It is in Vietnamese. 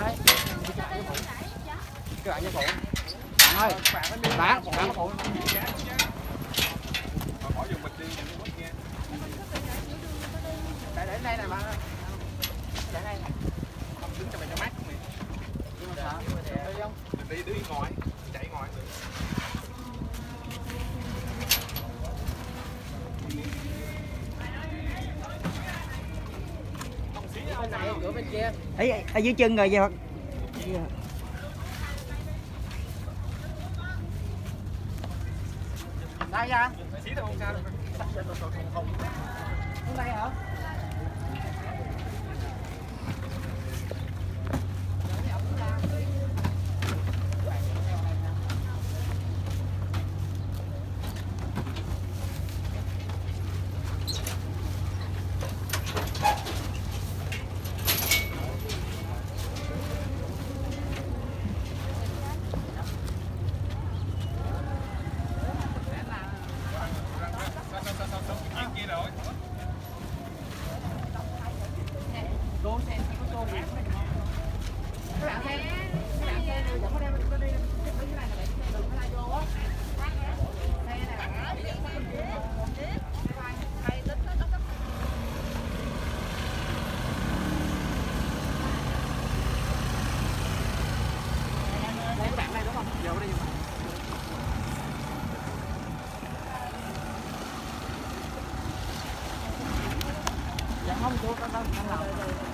chạy Các bạn nha phụ. bạn ơi bạn bạn phụ bỏ vô mình đi nha để để đây này bạn ơi để đây không đứng cho mày cho mát không mày đi đi Ấy ở dưới chân rồi vậy. đây ra xí đâu không sao bên đây hả kia rồi cô xem có cô các bạn xem các bạn xem dẫn có đem có đi cái này là để đừng có lai vô á xe này đây các bạn đây đúng không vô dạ không có đang làm.